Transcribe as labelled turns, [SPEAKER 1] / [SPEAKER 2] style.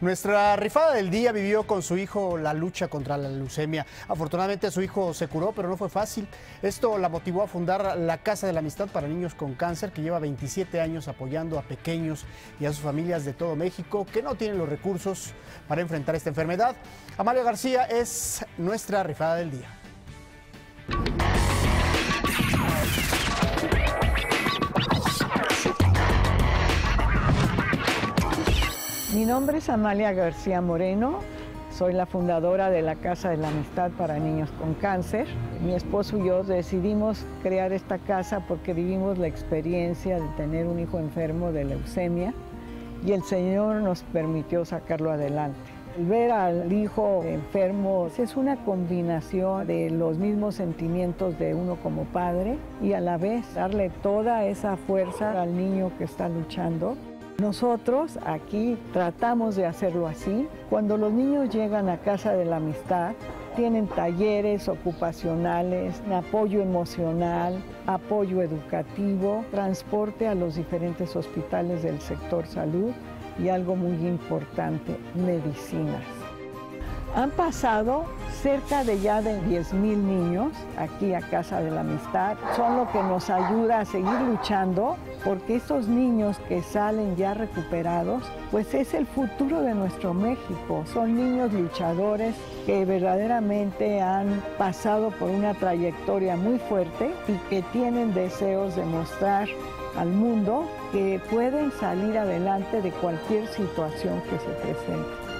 [SPEAKER 1] Nuestra rifada del día vivió con su hijo la lucha contra la leucemia. Afortunadamente su hijo se curó, pero no fue fácil. Esto la motivó a fundar la Casa de la Amistad para Niños con Cáncer, que lleva 27 años apoyando a pequeños y a sus familias de todo México que no tienen los recursos para enfrentar esta enfermedad. Amalia García es nuestra rifada del día.
[SPEAKER 2] Mi nombre es Amalia García Moreno, soy la fundadora de la Casa de la Amistad para Niños con Cáncer. Mi esposo y yo decidimos crear esta casa porque vivimos la experiencia de tener un hijo enfermo de leucemia y el Señor nos permitió sacarlo adelante. El ver al hijo enfermo es una combinación de los mismos sentimientos de uno como padre y a la vez darle toda esa fuerza al niño que está luchando. Nosotros aquí tratamos de hacerlo así. Cuando los niños llegan a Casa de la Amistad, tienen talleres ocupacionales, apoyo emocional, apoyo educativo, transporte a los diferentes hospitales del sector salud y algo muy importante, medicinas. Han pasado cerca de ya de 10 mil niños aquí a Casa de la Amistad. Son lo que nos ayuda a seguir luchando porque estos niños que salen ya recuperados, pues es el futuro de nuestro México. Son niños luchadores que verdaderamente han pasado por una trayectoria muy fuerte y que tienen deseos de mostrar al mundo que pueden salir adelante de cualquier situación que se presente.